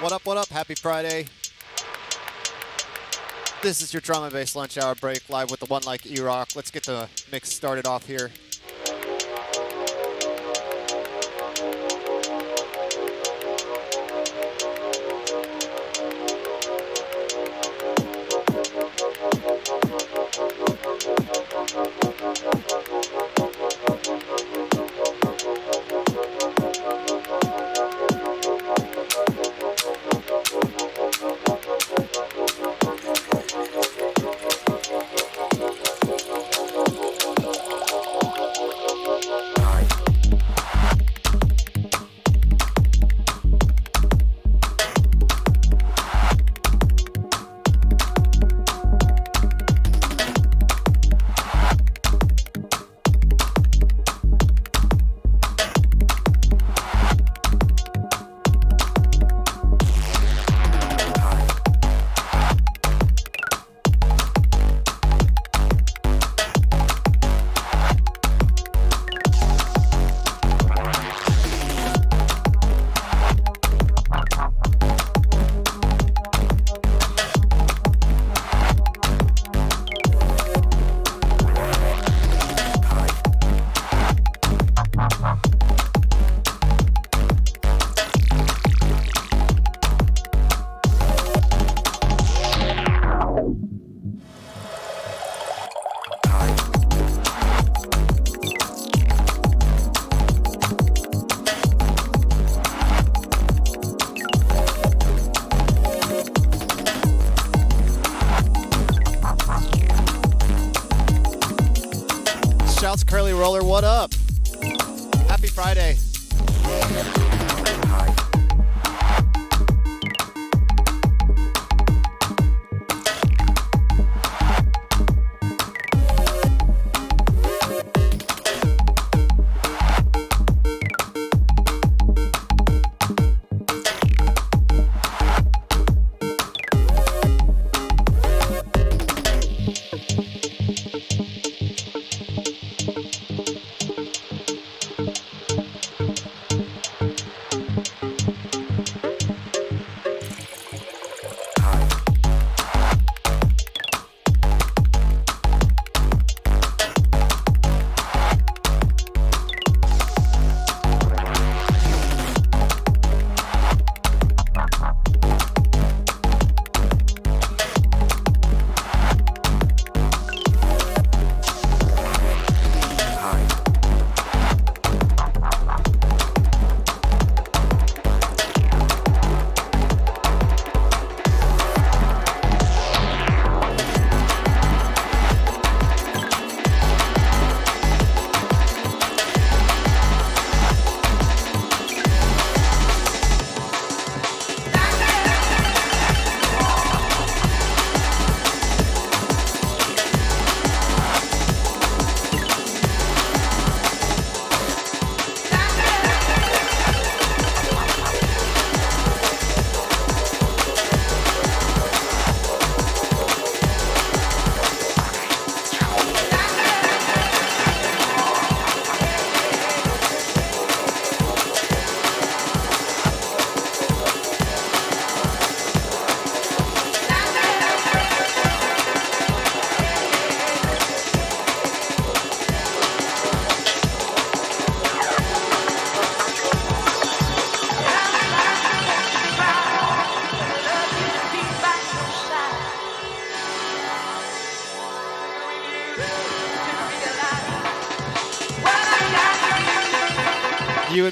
What up, what up? Happy Friday. This is your bass lunch hour break live with the one like Eroc. Let's get the mix started off here.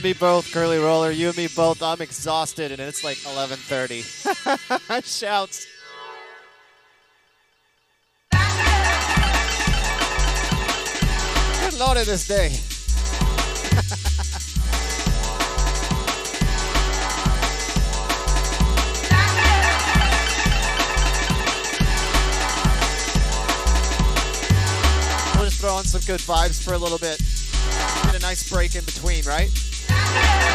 Me both, Curly Roller. You and me both. I'm exhausted, and it's like 11:30. Shouts. Good lord of this day. We'll just throw on some good vibes for a little bit. Get a nice break in between, right? Guys.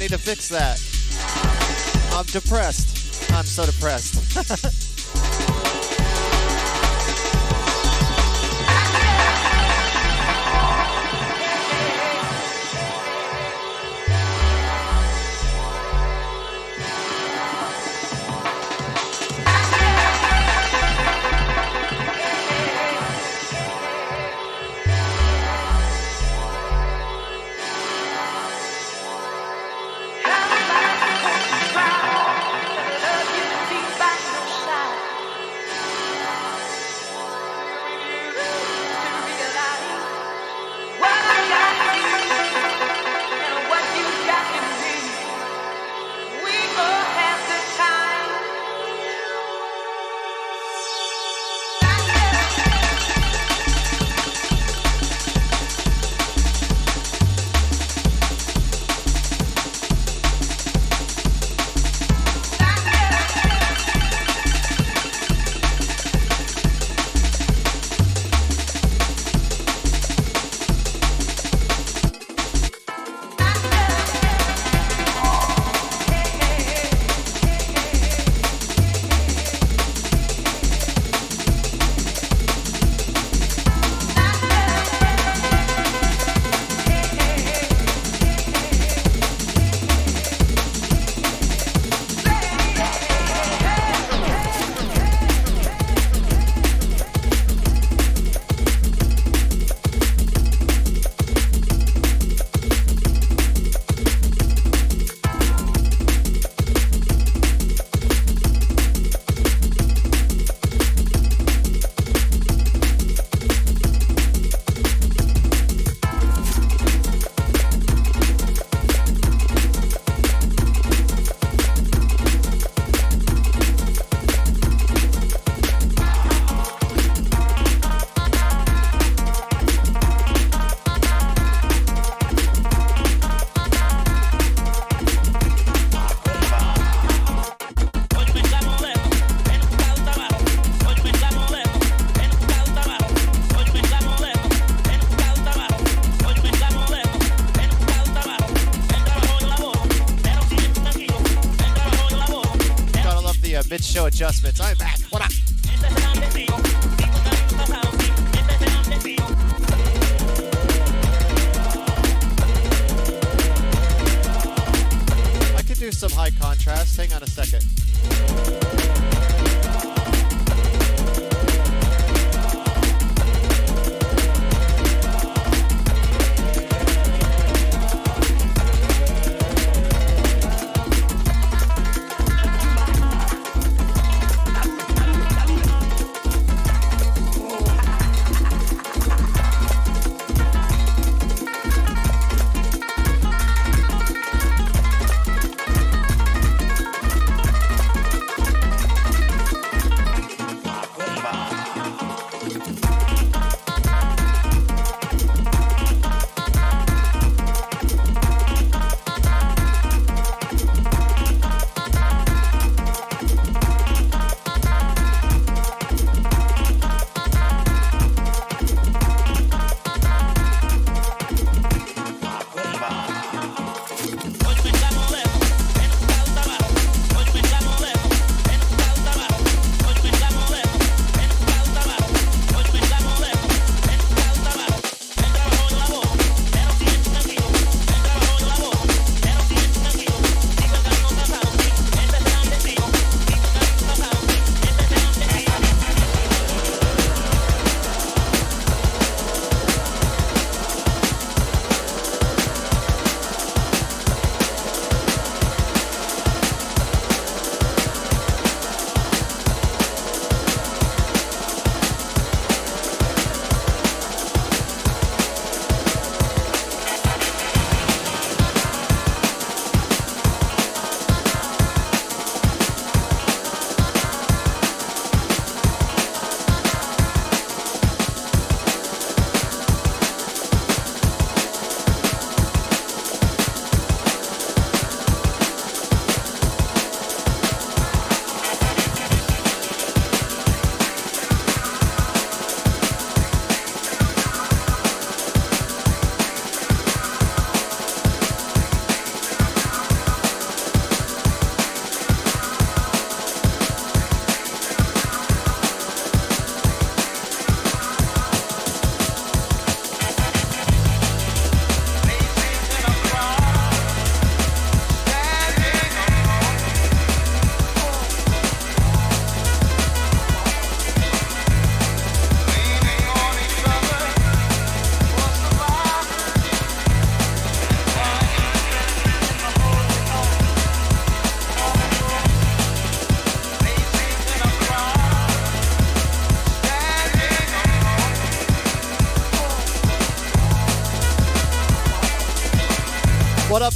Need to fix that. I'm depressed. I'm so depressed.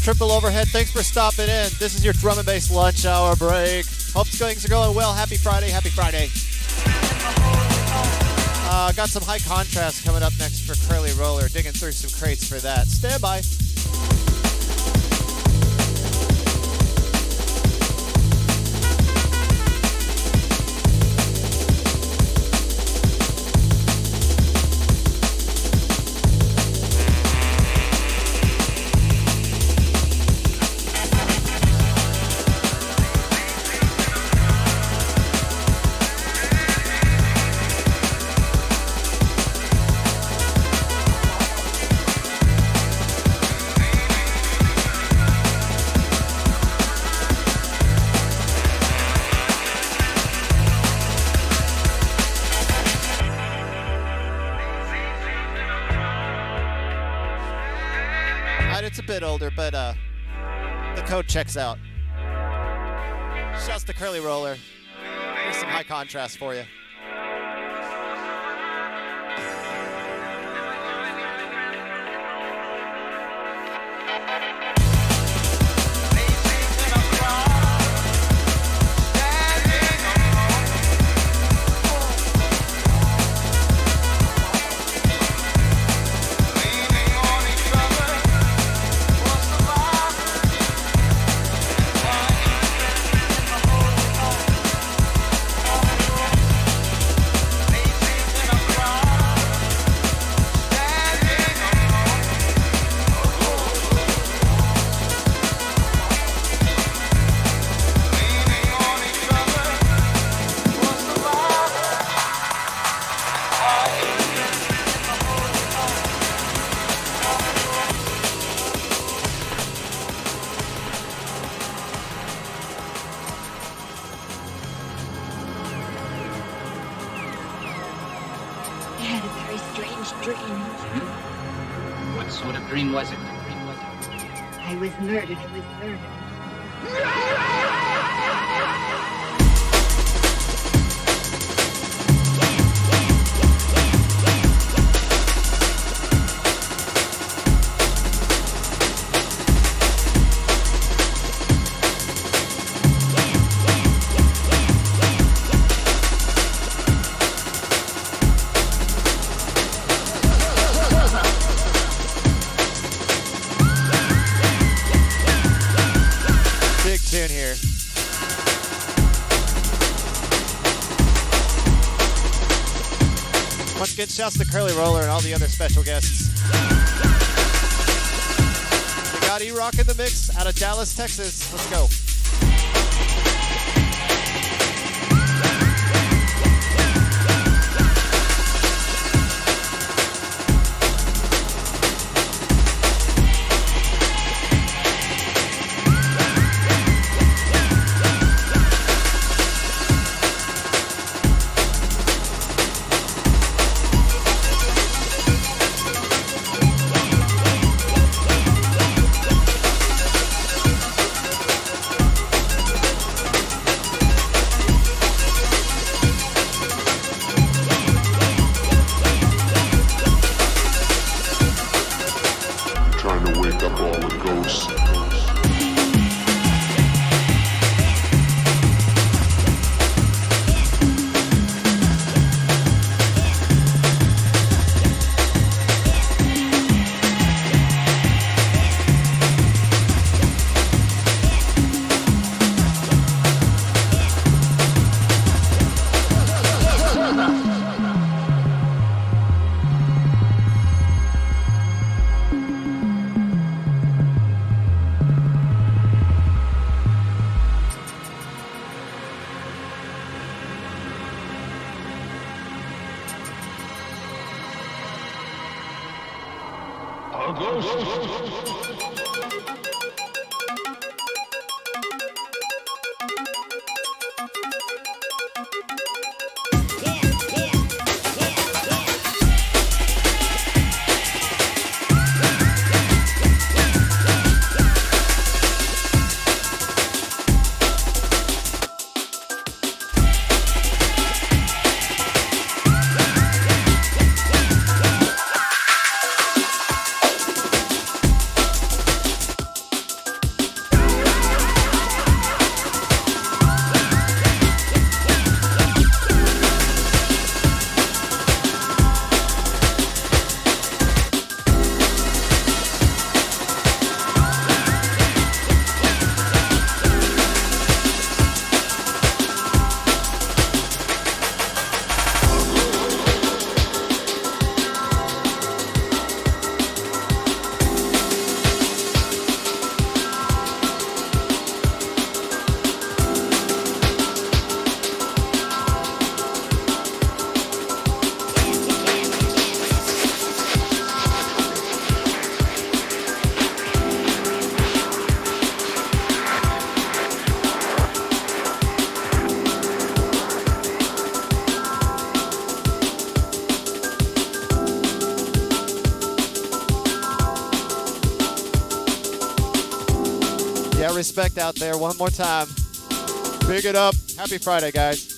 Triple Overhead? Thanks for stopping in. This is your drum and bass lunch hour break. Hope things are going well. Happy Friday. Happy Friday. Uh, got some High Contrast coming up next for Curly Roller. Digging through some crates for that. Stand by. Checks out. Shouts to Curly Roller. Here's some High Contrast for you. Shouts to Curly Roller and all the other special guests. We got Eroc in the mix out of Dallas, Texas. Let's go. Respect out there one more time. Big it up. Happy Friday, guys.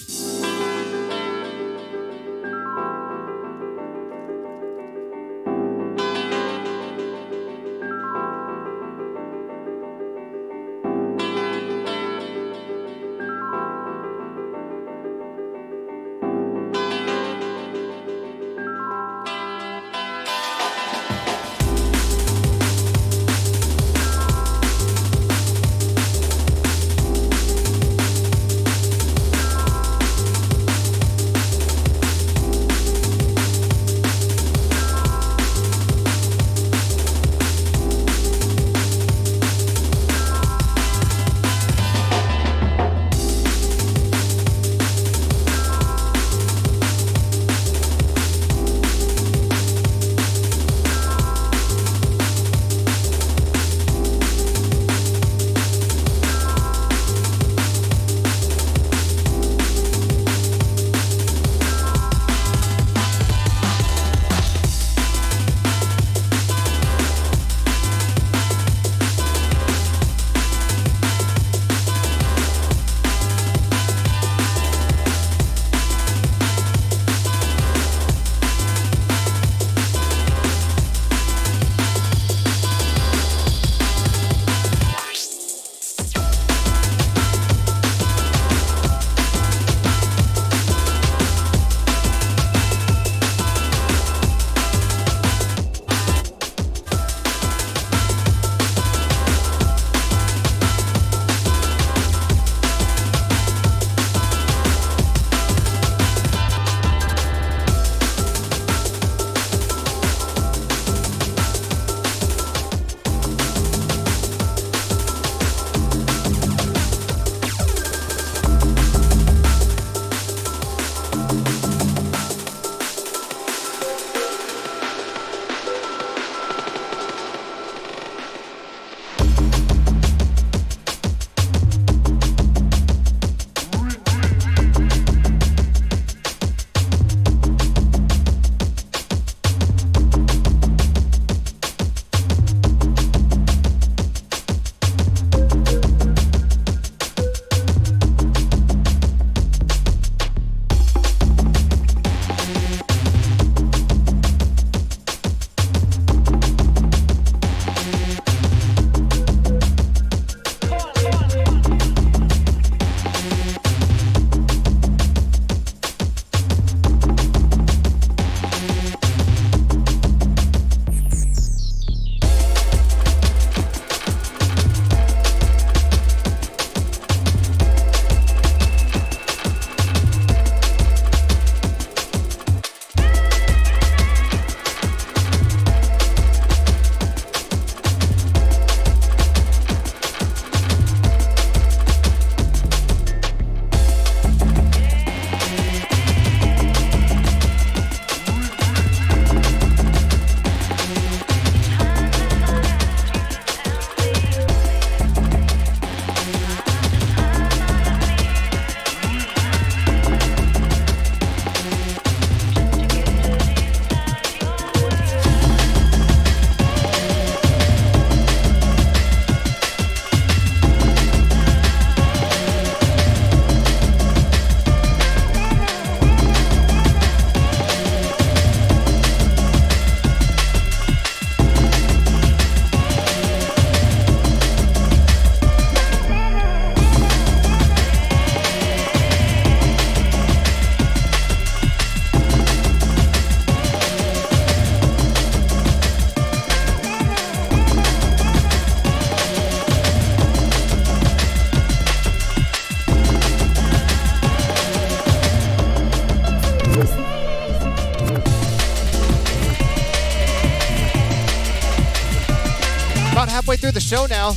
Now.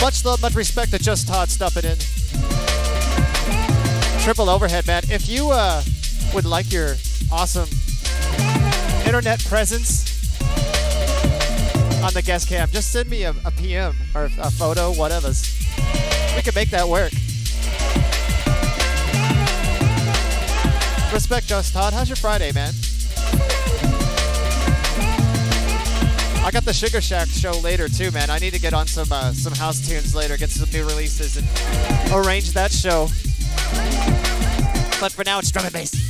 Much love, much respect to Just Todd stuffing in. Triple overhead, man. If you uh, would like your awesome internet presence on the guest cam, just send me a, a PM or a photo, whatever. We can make that work. Respect, Just Todd. How's your Friday, man? Got the Sugar Shack show later too, man. I need to get on some uh, some house tunes later, get some new releases, and arrange that show. But for now, it's drum and bass.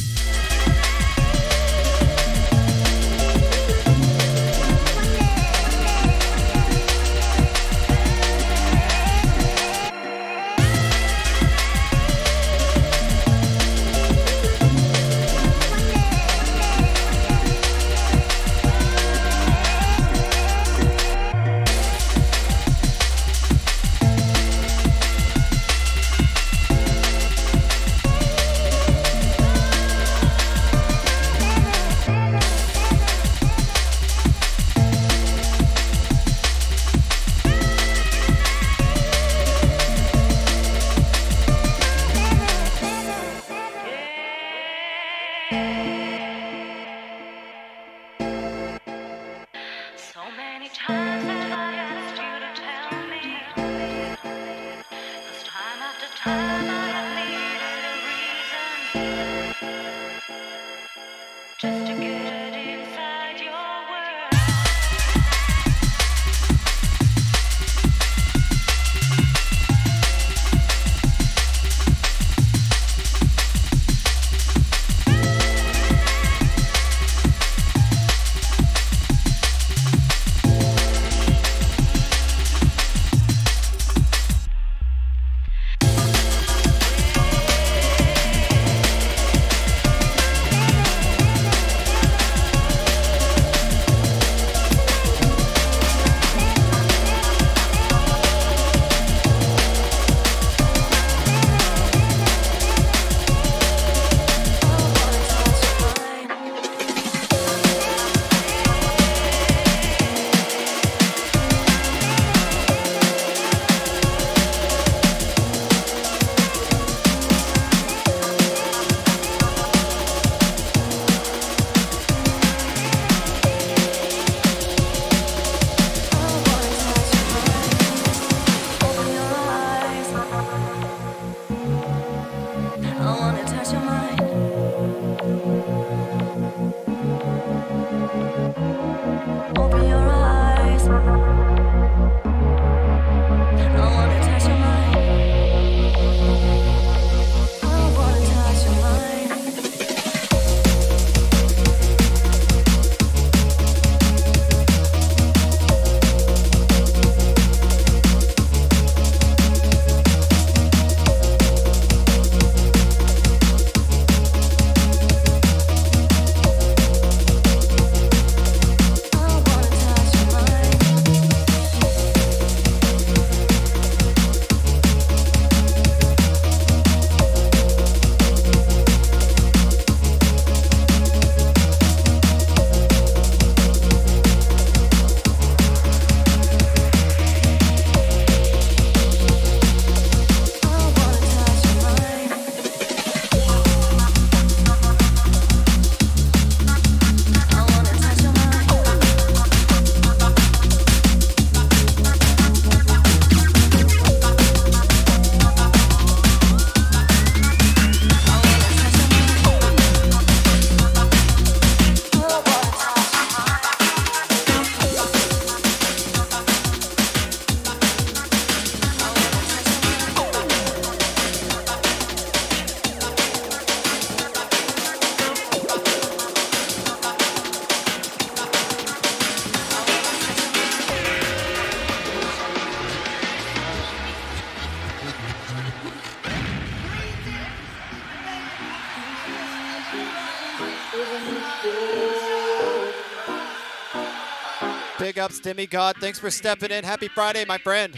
Big ups, Demi God. Thanks for stepping in. Happy Friday, my friend.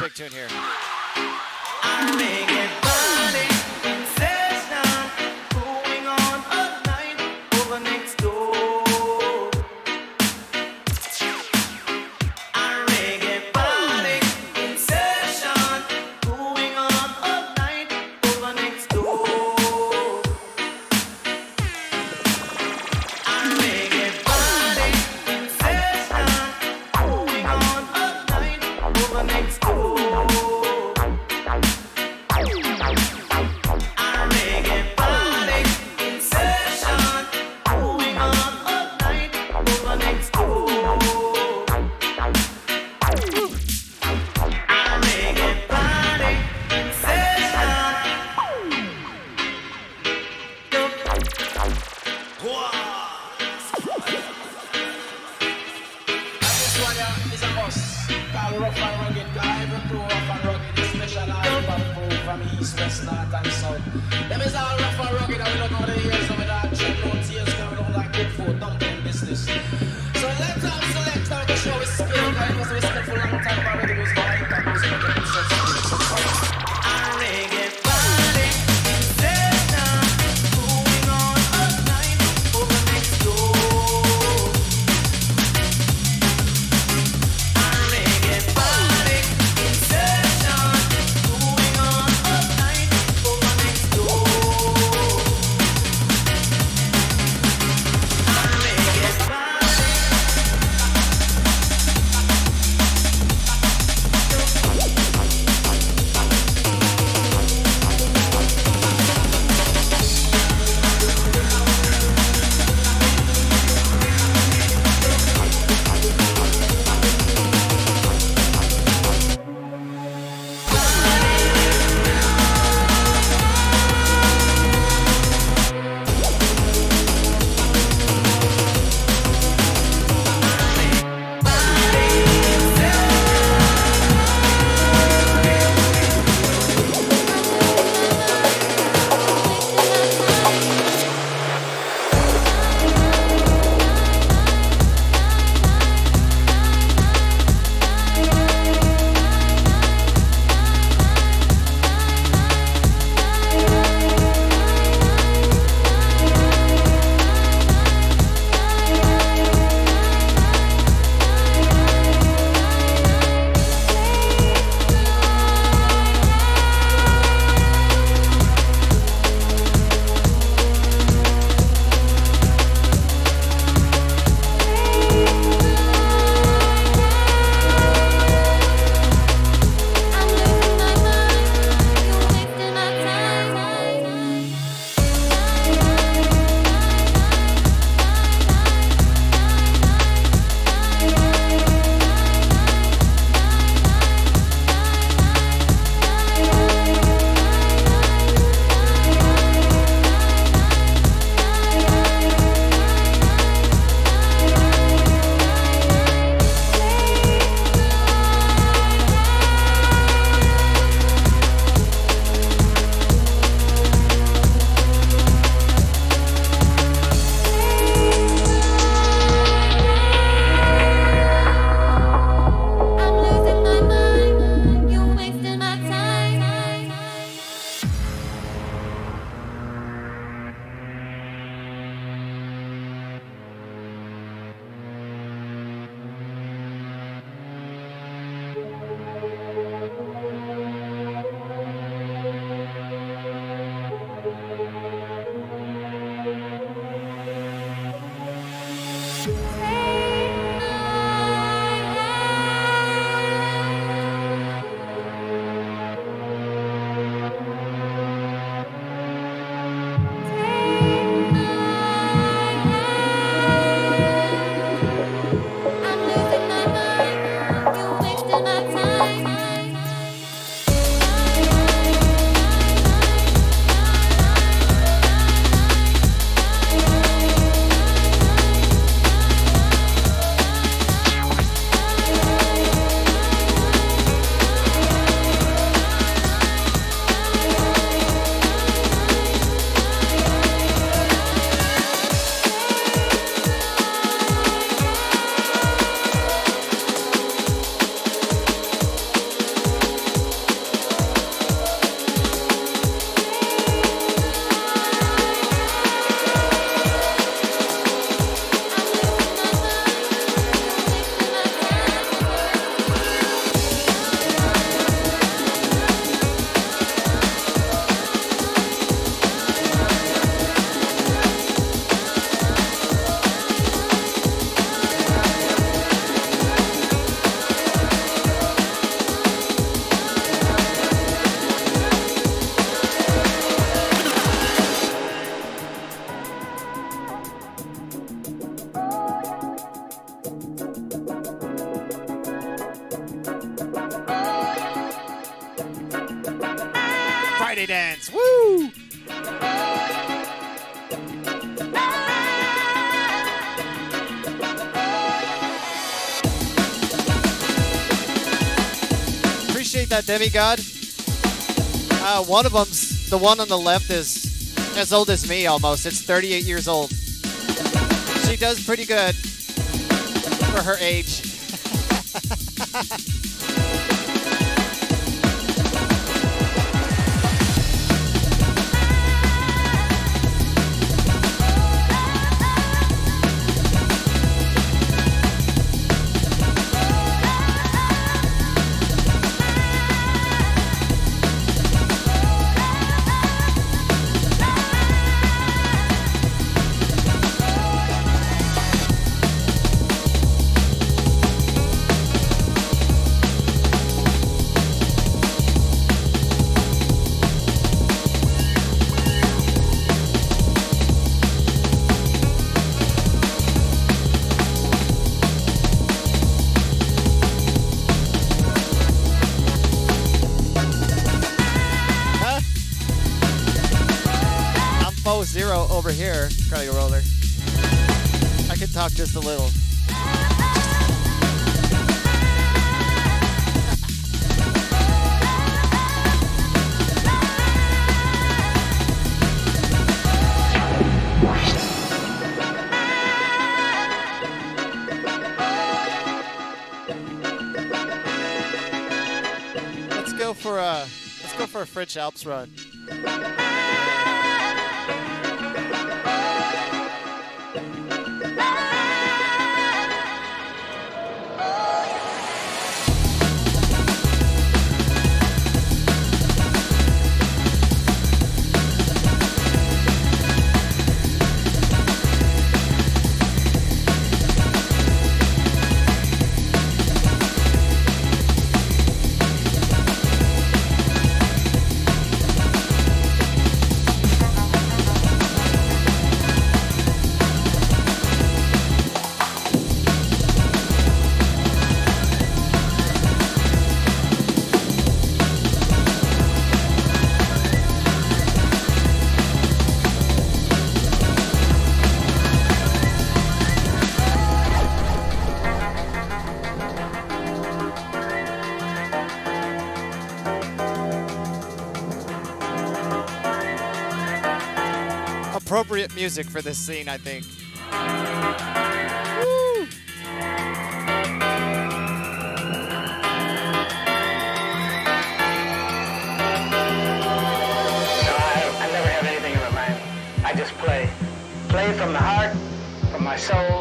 Big tune here. So let's demigod? Uh, one of them's the one on the left is as old as me almost. It's 38 years old. She does pretty good for her age. Over here, Carly Roller. I could talk just a little. Let's go for a let's go for a French Alps run. Music for this scene, I think. I, never have anything in mind. I just play. Play from the heart, from my soul,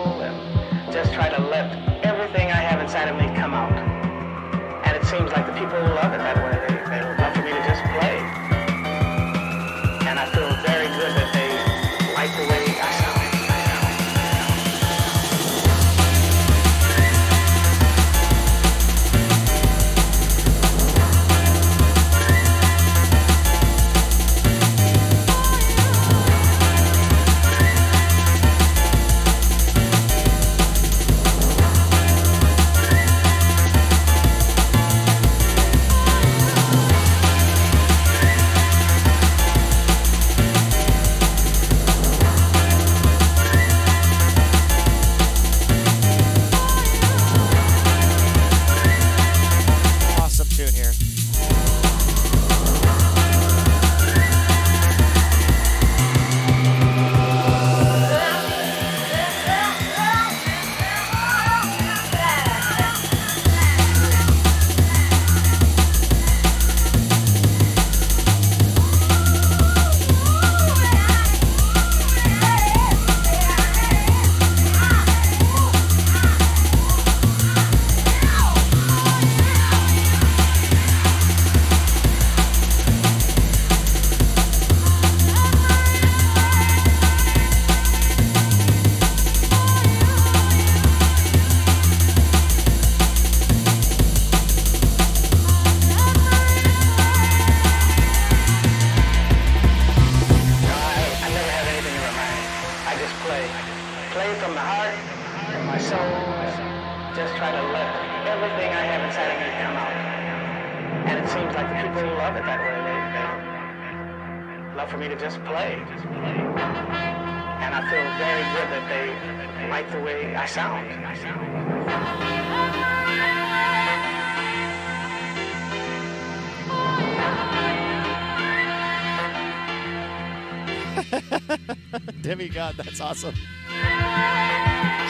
demigod. That's awesome.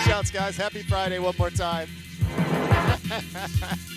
Shouts, guys. Happy Friday one more time.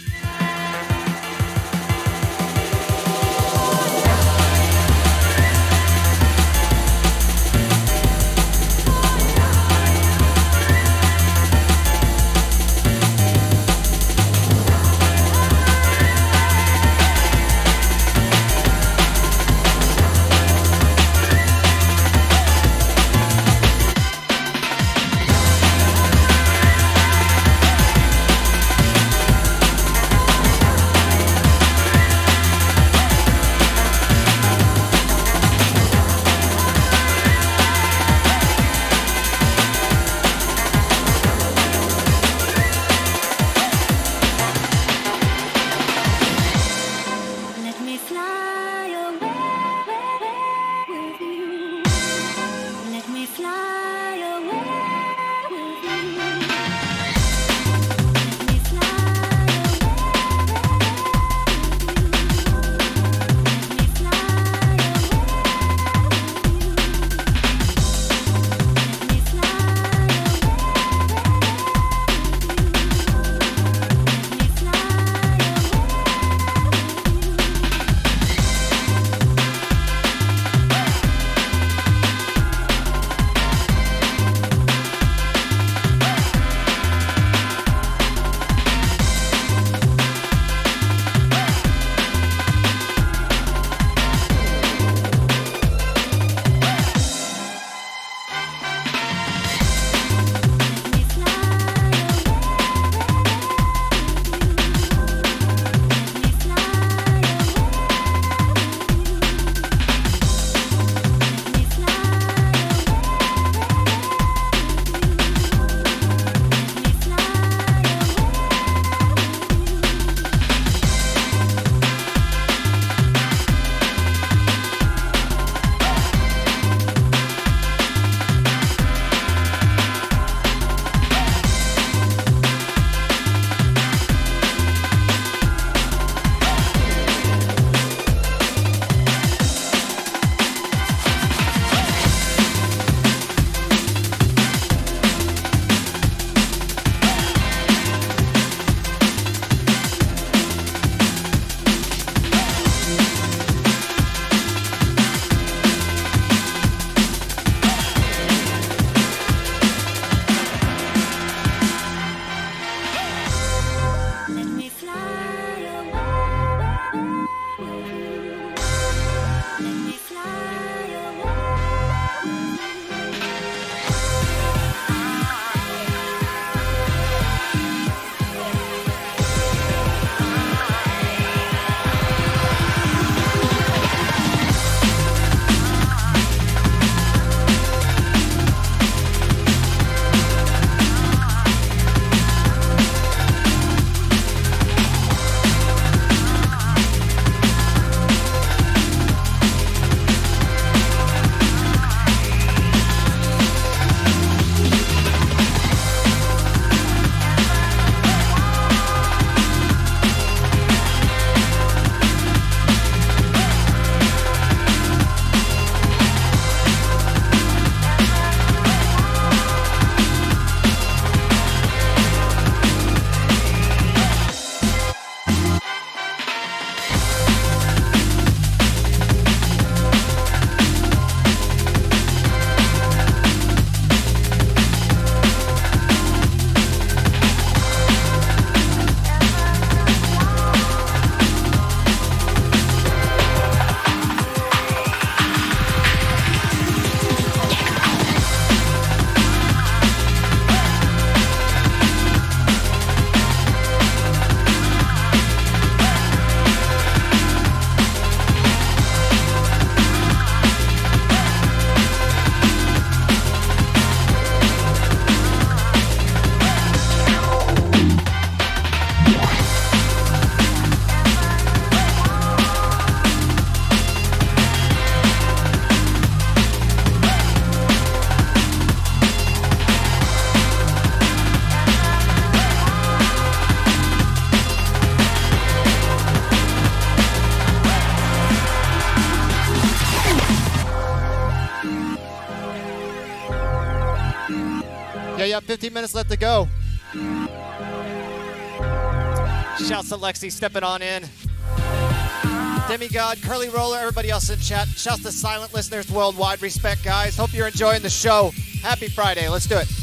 minutes left to go. Shouts to Lexi stepping on in. Demigod, Curly Roller, everybody else in chat. Shouts to silent listeners worldwide. Respect, guys. Hope you're enjoying the show. Happy Friday. Let's do it.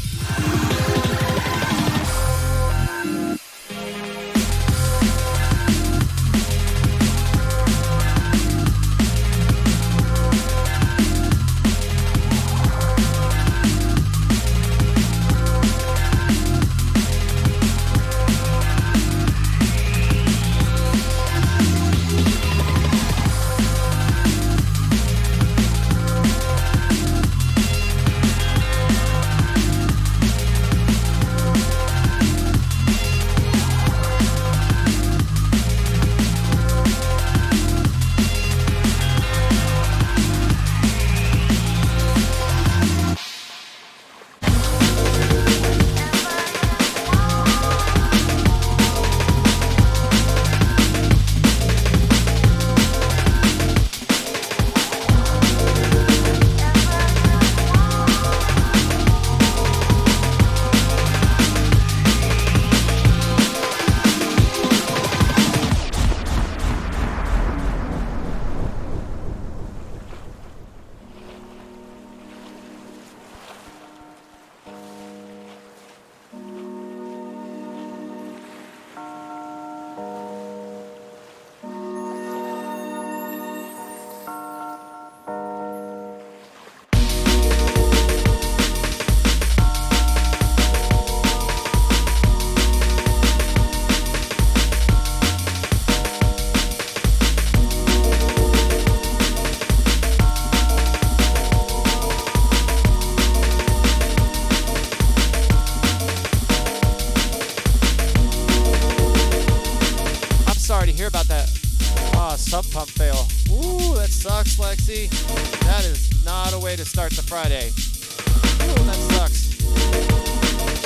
Not a Friday. Ooh, that sucks.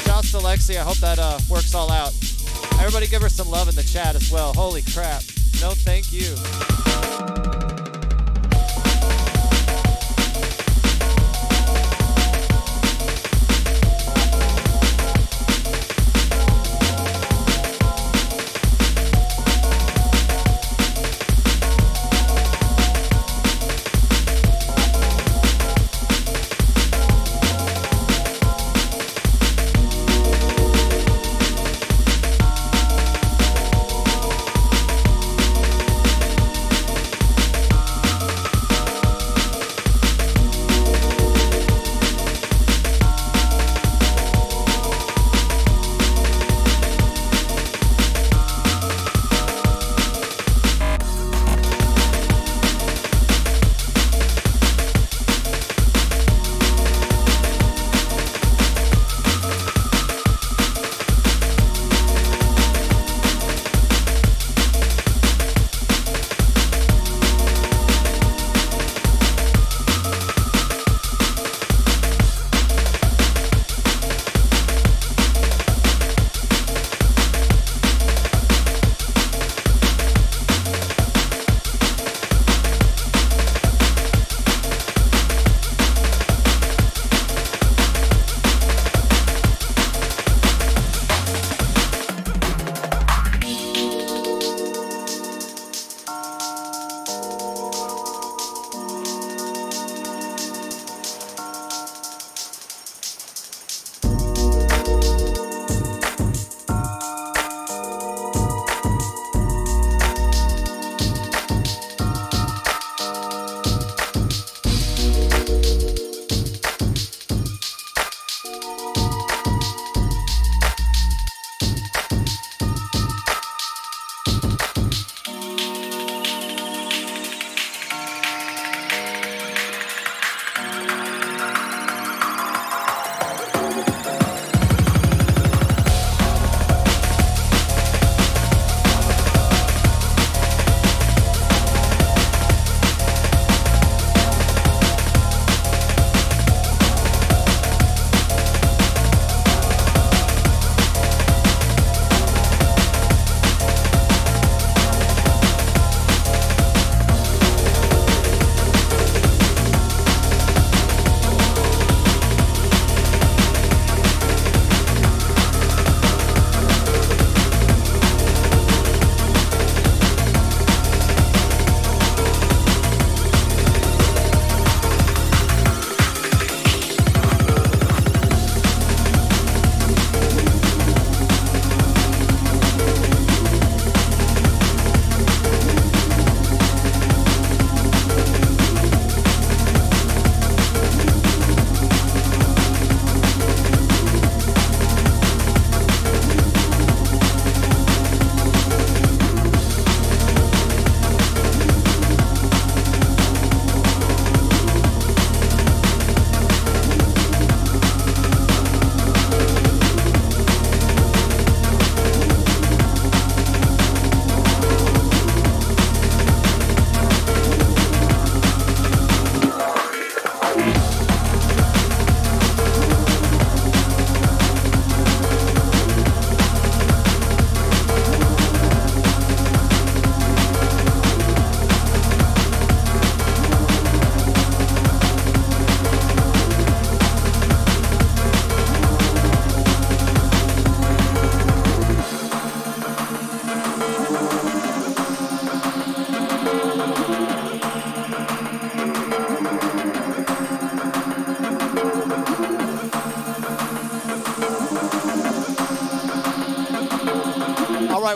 Shouts to Lexi. I hope that uh, works all out. Everybody give her some love in the chat as well. Holy crap. No, thank you.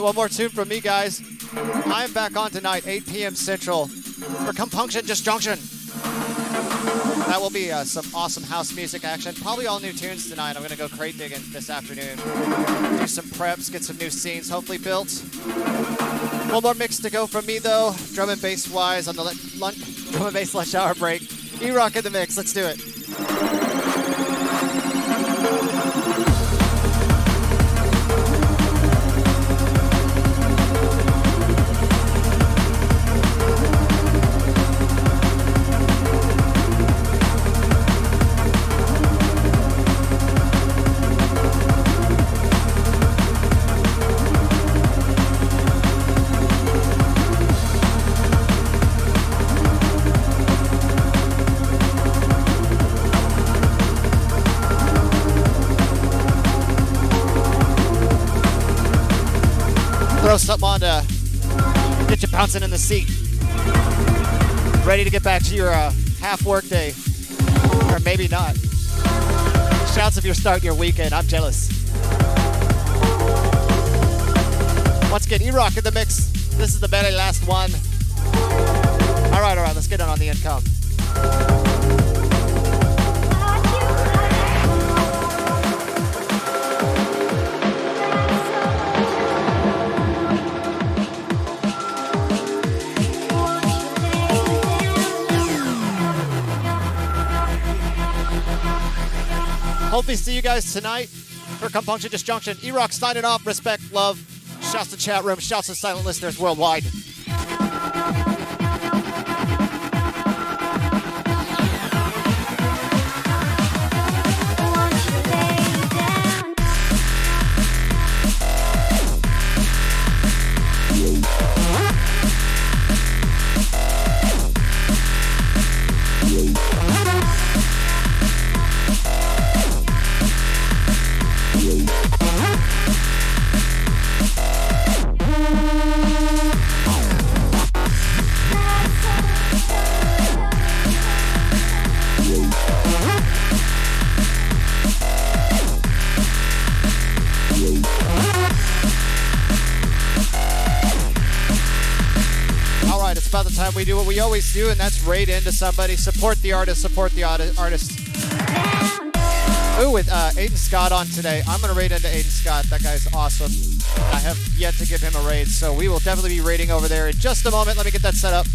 One more tune from me, guys. I'm back on tonight, 8 p.m. Central, for Compunction Disjunction. That will be uh, some awesome house music action. Probably all new tunes tonight. I'm going to go crate digging this afternoon. Do some preps, get some new scenes hopefully built. One more mix to go from me, though. Drum and bass wise on the le- lunch, drum and bass lunch hour break. E Rock in the mix. Let's do it. Bouncing in the seat. Ready to get back to your uh, half work day. Or maybe not. Shouts if you're starting your weekend. I'm jealous. Once again, Eroc in the mix. This is the very last one. All right, all right, let's get it on the income. Hopefully see you guys tonight for Compunction Disjunction. Eroc signing off. Respect, love. Shouts to chat room. Shouts to silent listeners worldwide. Do what we always do, and that's raid into somebody. Support the artist, support the artist. Ooh, with uh, Aiden Scott on today. I'm going to raid into Aiden Scott. That guy's awesome. I have yet to give him a raid, so we will definitely be raiding over there in just a moment. Let me get that set up.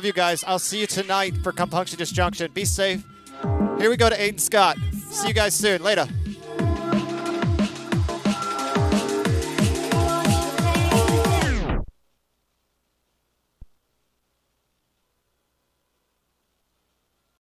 Love you guys. I'll see you tonight for Compunction Disjunction. Be safe. Here we go to Aiden Scott. See you guys soon. Later.